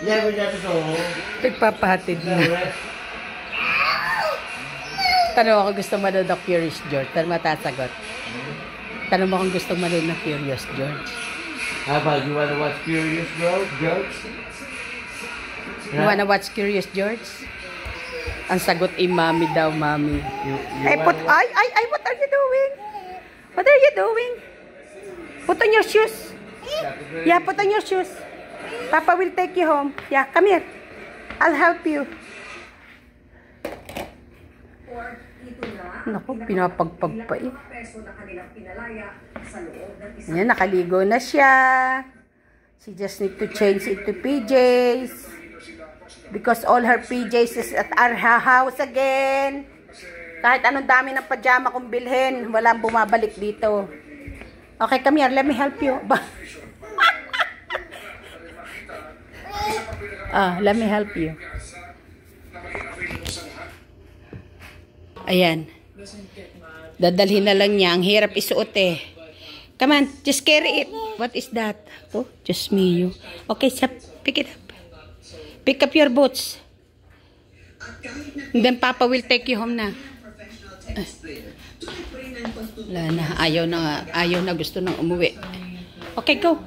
Never, go home. Nagpapahatid na. Tanong ako gusto manood ng Curious George. Pero matasagot. Tanong mo kung gusto manood ng Curious George. How about you wanna watch Curious Girl? Jokes? You wanna watch Curious George? Ang sagot ay mami daw, mami. You, you Ay, put, ay, ay, ay, what are you doing? What are you doing? Put on your shoes. Yeah, put on your shoes. Papa will take you home. Yeah, come here. I'll help you. Naku, pinapagpag pa eh. Ayan, nakaligo na siya. She just need to change into PJs. Because all her PJs is at our house again. Kahit anong dami ng pajama kong bilhin, walang bumabalik dito. Okay, come here. Let me help you. Ba- ah, let me help you. Ayan. Dadalhin na lang niya. Ang hirap isuot eh. Come on, just carry it. What is that? Oh, just me, you. Okay, sap, pick it up. Pick up your boots. And then Papa will take you home na. Wala na. Ayaw na. Ayaw na gusto nang umuwi. Okay, go.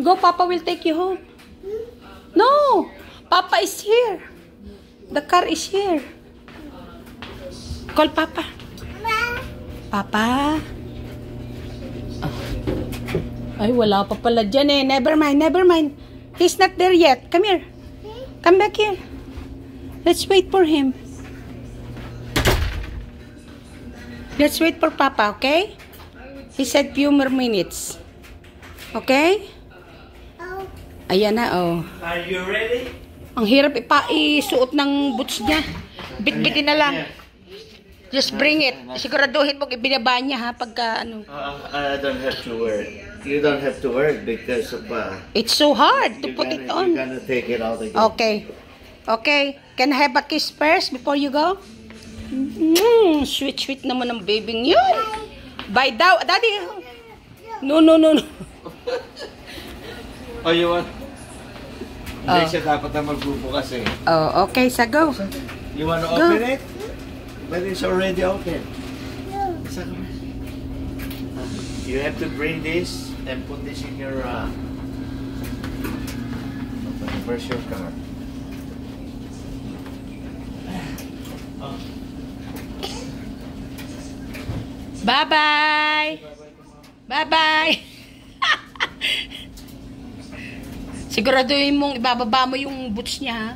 Go, Papa will take you home. No! Papa is here. The car is here. Call Papa. Papa? Ah. Ay, wala pa pala dyan eh. Never mind, never mind. He's not there yet. Come here. Come back here. Let's wait for him. Let's wait for Papa, okay? He said few more minutes. Okay? Ayan na, oh. Are you ready? Ang hirap ipa isuot ng boots niya. Bitbitin na lang. Just bring it. Siguraduhin mo ibinaba niya ha pagka ano. Uh, I don't have to wear it. You don't have to wear it because of uh, It's so hard to put gonna, it on. You're gonna take it out again. Okay. Okay. Can I have a kiss first before you go? Mm, sweet, sweet naman ng baby yun. Bye daw. Daddy. No, no, no, no. Oh, you want? Oh. Hindi siya dapat na magbubukas eh. Oh, okay. Sa go. You wanna Go. open it? But it's already open. You have to bring this and put this in your uh, Where's your car? Oh. Bye-bye. Bye-bye. Siguraduhin mong ibababa mo yung boots niya ha.